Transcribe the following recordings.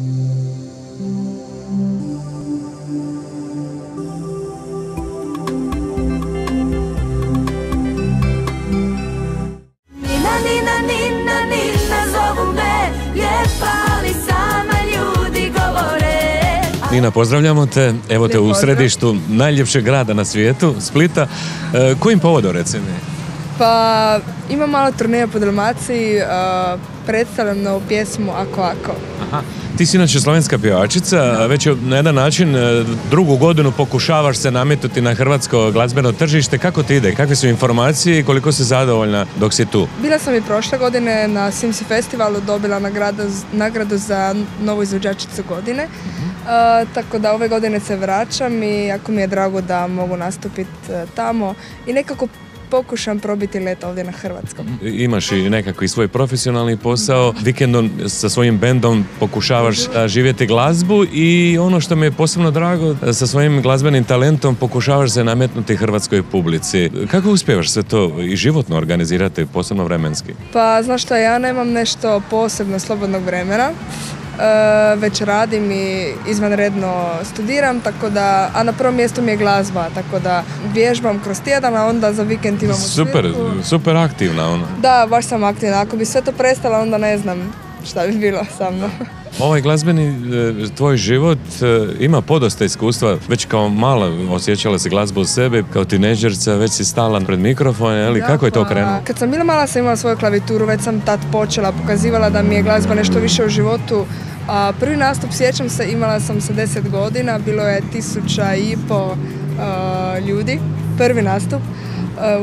Nina, Nina, Nina, Nina, zovu me Lijepa, ali sama ljudi govore Nina, pozdravljamo te. Evo te u središtu najljepšeg grada na svijetu, Splita. E, kojim povodom, reci mi? Pa imam malo turneja po Dalmaciji, uh, predstavljam novu pjesmu Ako Ako. Aha. Ti si inače slovenska pjevačica, već na jedan način e, drugu godinu pokušavaš se nametnuti na hrvatsko glazbeno tržište. Kako ti ide? Kakve su informacije i koliko si zadovoljna dok si tu? Bila sam i prošle godine na Simsi festivalu, dobila nagradu, nagradu za novu izvođačicu godine. Uh, tako da ove godine se vraćam i jako mi je drago da mogu nastupiti tamo i nekako pokušam probiti let ovdje na Hrvatskom. Imaš i nekakvi svoj profesionalni posao, vikendom sa svojim bendom pokušavaš a, živjeti glazbu i ono što mi je posebno drago, sa svojim glazbenim talentom pokušavaš se nametnuti hrvatskoj publici. Kako uspijevaš sve to i životno organizirati, posebno vremenski? Pa znaš šta, ja nemam nešto posebno slobodnog vremena. E, već radim i izvanredno studiram, tako da, a na prvom mjestu mi je glazba, tako da vježbam kroz tjedan, a onda za vikend imam Super, svirku. super aktivna ono. Da, baš sam aktivna. Ako bi sve to prestala, onda ne znam šta bi bilo sa mnom. Ovaj glazbeni e, tvoj život e, ima podosta iskustva. Već kao mala osjećala si glazbu u sebi, kao tineđerca, već si stala pred mikrofon, ali kako je to pa, krenulo? Kad sam bila mala sam imala svoju klavituru, već sam tad počela, pokazivala da mi je glazba nešto više u životu. A prvi nastup, sjećam se, imala sam sa 10 godina, bilo je tisuća i po a, ljudi, prvi nastup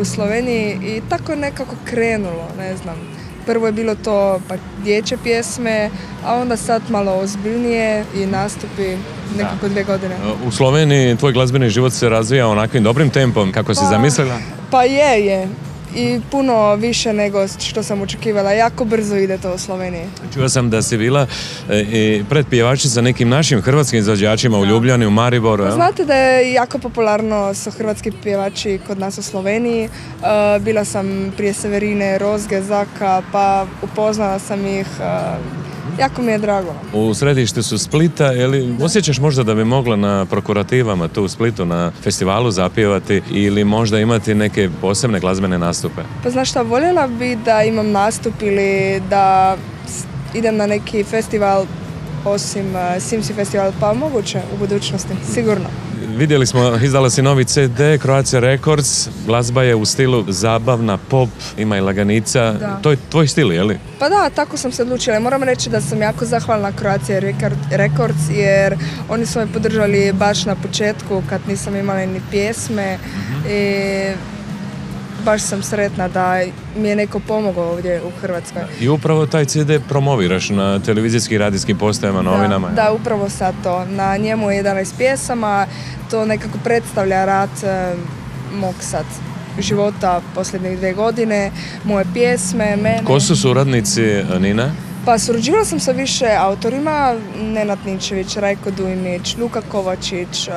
u Sloveniji i tako je nekako krenulo, ne znam. Prvo je bilo to pa dječje pjesme, a onda sad malo ozbiljnije i nastupi nekako dvije godine. U Sloveniji tvoj glazbeni život se razvija onakvim dobrim tempom kako si Pa- zamislila? Pa je, je. I puno više nego što sam očekivala. Jako brzo ide to u Sloveniji. Čuo sam da si bila e, i predpjevačica nekim našim hrvatskim izvođačima u Ljubljani, u Mariboru. jel? Znate da je jako popularno su hrvatski pjevači kod nas u Sloveniji. E, bila sam prije Severine, Rozge, Zaka, pa upoznala sam ih. Jako mi je drago. U središtu su Splita, je li osjećaš možda da bi mogla na prokurativama tu u Splitu na festivalu zapjevati ili možda imati neke posebne glazbene nastupe? Pa znaš šta, voljela bi da imam nastup ili da idem na neki festival osim e, Simsi festival, pa moguće u budućnosti, sigurno. Vidjeli smo, izdala si novi CD, Croatia Records, glazba je u stilu zabavna, pop, ima i laganica. Da. To je tvoj stil, je li? Pa da, tako sam se odlučila. Moram reći da sam jako zahvalna Croatia Record- Records jer oni su me podržali baš na početku kad nisam imala ni pjesme i baš sam sretna da mi je neko pomogao ovdje u Hrvatskoj. I upravo taj CD promoviraš na televizijskim i radijskim postajama, novinama. Da, da, upravo sad to. Na njemu je 11 pjesama, to nekako predstavlja rad e, mog sad života posljednjih dvije godine, moje pjesme, mene. Ko su suradnici e, Nina? Pa surađivala sam sa više autorima, Nenad Ninčević, Rajko Dujnić, Luka Kovačić,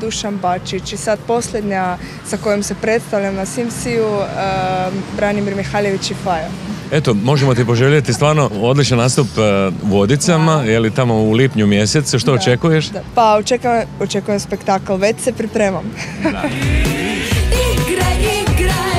Dušan Bačić i sad posljednja sa kojom se predstavljam na Simsiju, Branimir Mihaljević i Faja. Eto, možemo ti poželjeti stvarno odličan nastup e, u Vodicama, je li tamo u lipnju mjesecu, što Da, očekuješ? Da. Pa očekujem, očekujem spektakl, već se pripremam.